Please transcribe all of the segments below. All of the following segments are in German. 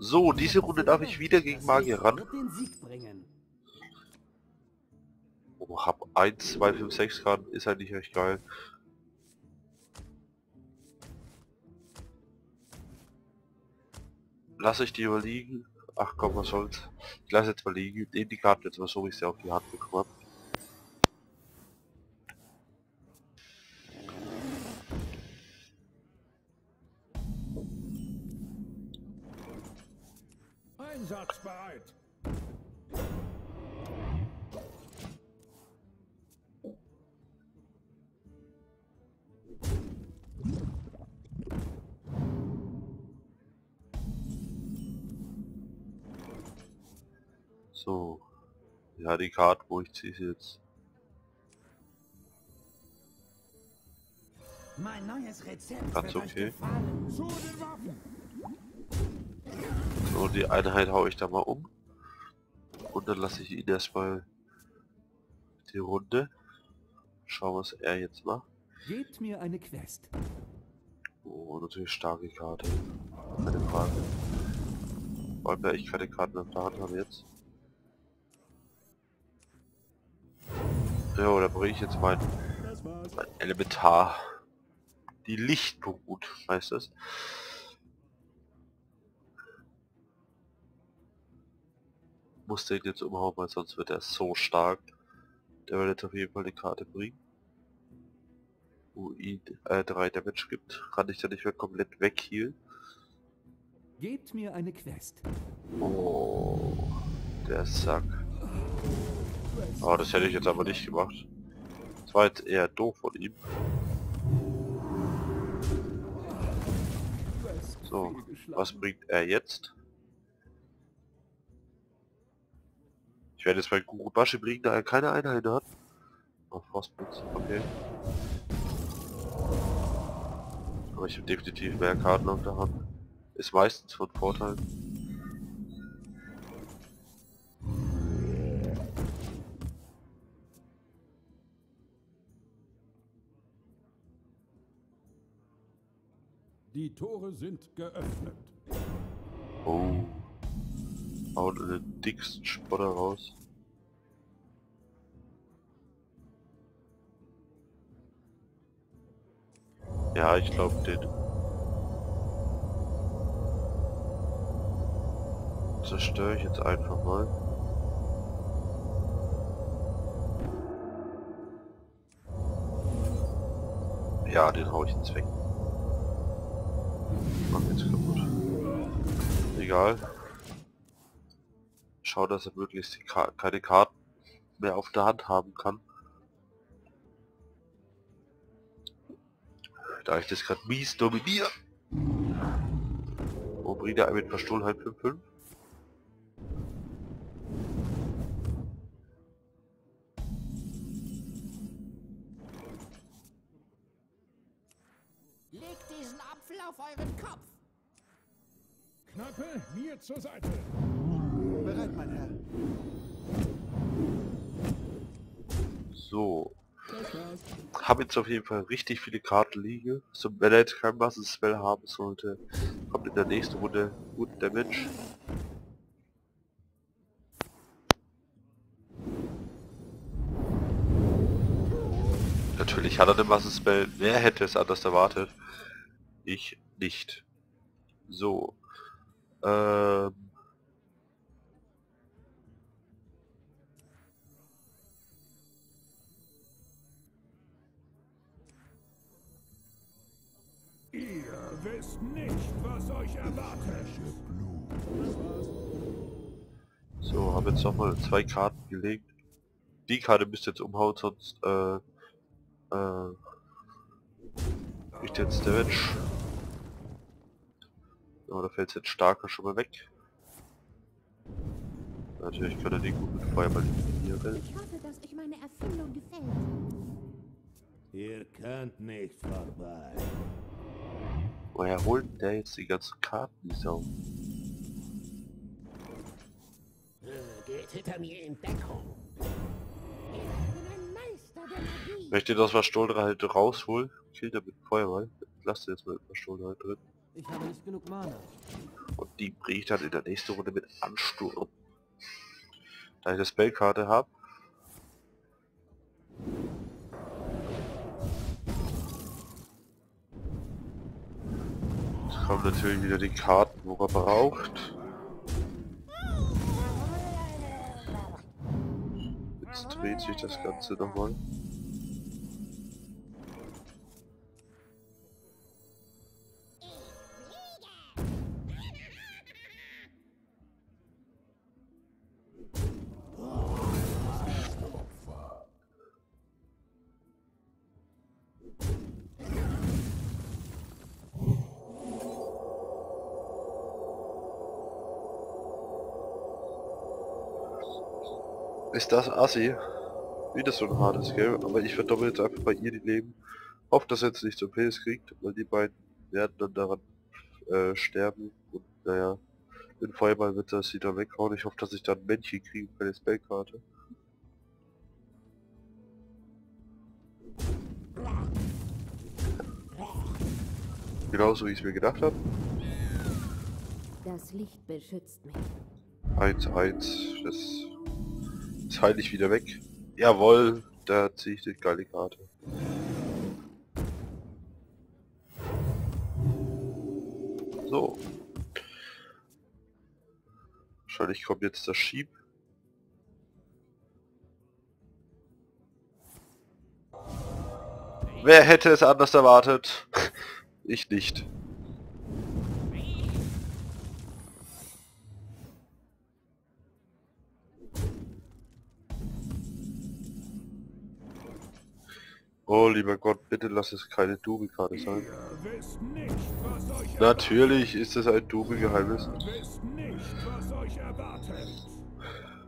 So, diese Runde darf ich wieder gegen Magier ran. Oh, hab 1, 2, 5, 6 Karten, ist eigentlich recht geil. Lass ich die überliegen. Ach komm, was soll's. Ich lasse jetzt mal liegen. Nehmen die Karten jetzt mal so, wie ich sie auf die Hand bekommen habe. Einsatzbereit. So. Ja, die Karte, wo ich ziehe sie jetzt. Mein neues Rezept Ganz okay. Zu den Waffen. So, die Einheit hau ich da mal um. Und dann lasse ich ihn erstmal die Runde. Schauen, was er jetzt macht. Gebt mir eine Quest. Oh, natürlich starke Karte. Keine Frage. Allem, da ich keine Karten auf der Hand habe jetzt. Ja, da bringe ich jetzt mein, mein Elementar. Die Lichtbrut, heißt es. Muss den jetzt umhauen, weil sonst wird er so stark. Der wird jetzt auf jeden Fall eine Karte bringen. Wo ihn äh, drei Damage gibt. Kann ich da nicht mehr komplett weghealen. Gebt mir eine Quest. Oh, der Sack. Oh, das hätte ich jetzt aber nicht gemacht. Das war jetzt eher doof von ihm. So, was bringt er jetzt? Werde jetzt bei Gurubashi bringen, da er keine Einheit hat. Oh, Frostblitz, okay. Aber ich habe definitiv mehr Karten auf der Hand. Ist meistens von Vorteil. Die Tore sind geöffnet. Oh. Haut den dicksten Spotter raus. Ja, ich glaube den. Zerstöre ich jetzt einfach mal. Ja, den hau ich jetzt weg. Mach jetzt kaputt. Egal. Schau, dass er möglichst Ka keine Karten mehr auf der Hand haben kann. Da ich das gerade mies dominiere. Wo bringt er mit Verstohlenheit 5-5? Legt diesen Apfel auf euren Kopf. Knappe, mir zur Seite. Bereit, mein Herr. So. Habe jetzt auf jeden Fall richtig viele Karten liegen. So, wenn er jetzt kein Massenspell haben sollte, kommt in der nächsten Runde gut Damage. Natürlich hat er den Massenspell. Wer hätte es anders erwartet? Ich nicht. So. Ähm. Ihr wisst nicht, was euch erwartet. So, habe jetzt nochmal zwei Karten gelegt. Die Karte müsste jetzt umhauen, sonst äh, äh, kriegt jetzt Damage. Ja, da fällt jetzt starker schon mal weg. Natürlich kann er den gut mit Feuerball eliminieren. Ich hoffe, dass euch meine Erfindung gefällt. Ihr könnt nicht vorbei. Woher holt denn der jetzt die ganzen Karten? Geht hinter mir in Deckung. Magie. Wenn ich den aus Verstohlen halt raushol, killt er mit Feuerball. Lass den jetzt mal mit Verstohlen halt drin. Ich habe nicht genug Mana. Und die bringe ich dann in der nächsten Runde mit Ansturm. Da ich eine Spellkarte habe. Kommen natürlich wieder die Karten, wo man braucht. Jetzt dreht sich das Ganze nochmal. Ist das assi? Wieder so ein hartes Game, aber ich verdoppel jetzt einfach bei ihr die Leben. Hoffe, dass er jetzt nicht zum PS kriegt, weil die beiden werden dann daran äh, sterben. Und naja, den Feuerball wird das sie dann weghauen. Ich hoffe, dass ich dann ein Männchen kriege bei der Spellkarte. Genauso wie ich es mir gedacht habe. Das Licht beschützt mich. 1-1, das, das heile ich wieder weg. Jawohl, da ziehe ich die geile Karte. So. Wahrscheinlich kommt jetzt das Schieb. Wer hätte es anders erwartet? ich nicht. Oh lieber Gott, bitte lass es keine Double-Karte sein. Nicht, Natürlich ist es ein Double-Geheimnis.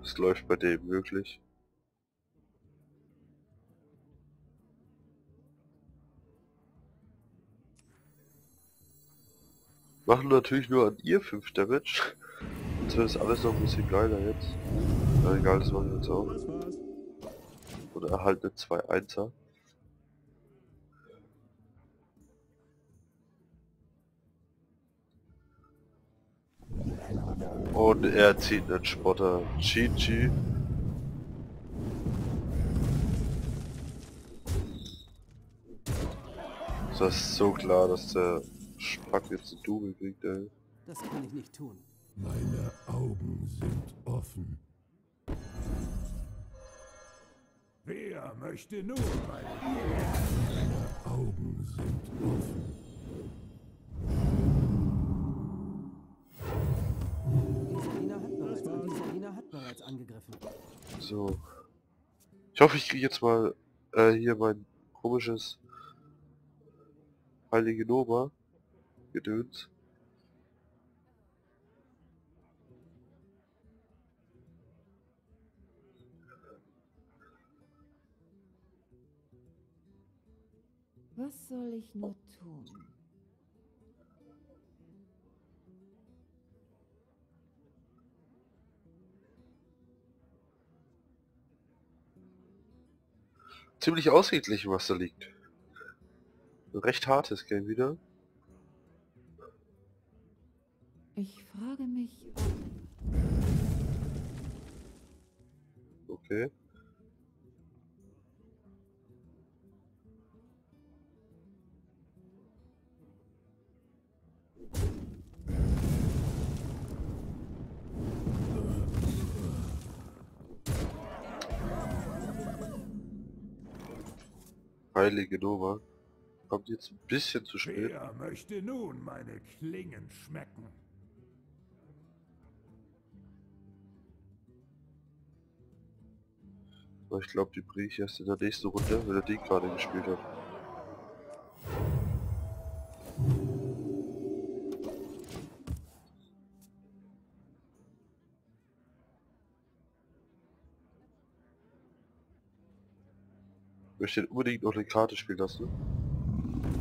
Es läuft bei dem wirklich. Machen natürlich nur an ihr 5 Damage. Jetzt wird es alles noch ein bisschen geiler jetzt. Na egal, das machen wir jetzt auch. Oder erhalten 2 Einser. Und er zieht einen Spotter. GG. Das ist so klar, dass der Spack jetzt ein Double kriegt, ey. Das kann ich nicht tun. Meine Augen sind offen. Wer möchte nun meine Meine Augen sind offen. So. Ich hoffe, ich kriege jetzt mal äh, hier mein komisches Heilige Noma Gedöns. Was soll ich nur tun? Ziemlich ausgeglichen, was da liegt. Ein recht hartes Game wieder. Ich frage mich, Okay. Heilige Nova. Kommt jetzt ein bisschen zu spät. Wer möchte nun meine Klingen schmecken? Aber ich glaube, die bringe ich erst in der nächsten Runde, wenn er die gerade gespielt hat. Möchte unbedingt noch eine Karte spielen lassen.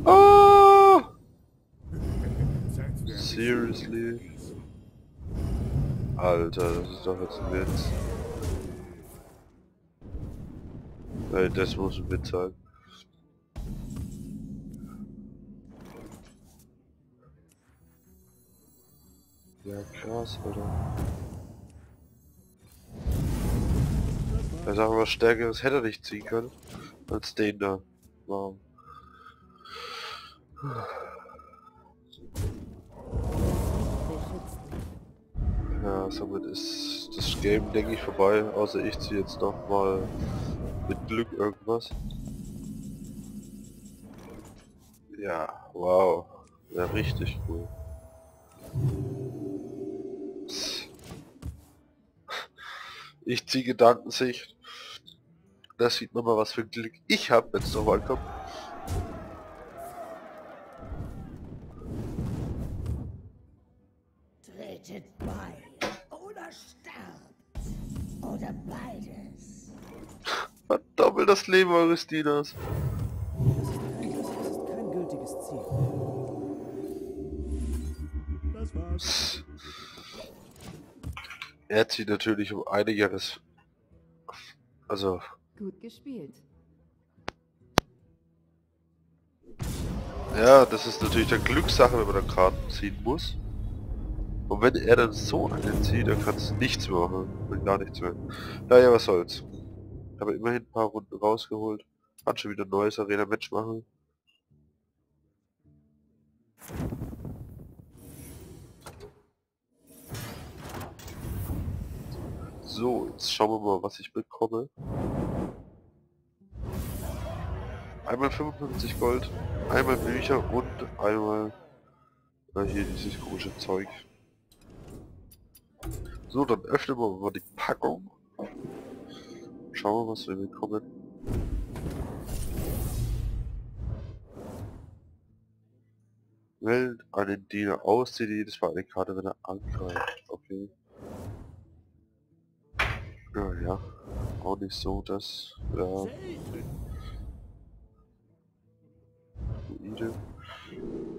Ah! Seriously? Alter, das ist doch jetzt ein Witz. Ey, das muss ein Witz sein. Ja, krass, Alter. Er sagt was stärkeres hätte er nicht ziehen können, als den da. Wow. Ja, somit ist das Game, denke ich, vorbei, außer ich ziehe jetzt noch mal mit Glück irgendwas. Ja, wow. Ja, richtig cool. Ich ziehe Gedankensicht. Da sieht man mal, was für Glück ich habe, wenn es nochmal kommt. Tretet bei oder sterbt. Oder beides. Verdoppelt das Leben eures Dieners. Das ist kein, das, das ist kein gültiges Ziel. Das war's. Er zieht natürlich um einiges. Also, Gut gespielt. ja, das ist natürlich der Glückssache, wenn man da Karten ziehen muss. Und wenn er dann so einen zieht, dann kannst du nichts machen. Und gar nichts mehr. Naja, was soll's. Aber immerhin ein paar Runden rausgeholt. Kann schon wieder ein neues Arena-Match machen. So, jetzt schauen wir mal, was ich bekomme. Einmal 55 Gold, einmal Bücher und einmal äh, hier dieses komische Zeug. So, dann öffnen wir mal die Packung. Schauen wir, was wir bekommen. Wählt einen Diener aus, zieht jedes Mal eine Karte, wenn er angreift. Okay. Ja, ja. Auch nicht so, dass... Ja.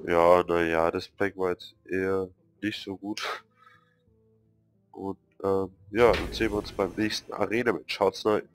Ja, naja, das Pack war jetzt eher nicht so gut. Und ähm, ja, dann sehen wir uns beim nächsten Arena mit Schaut's rein.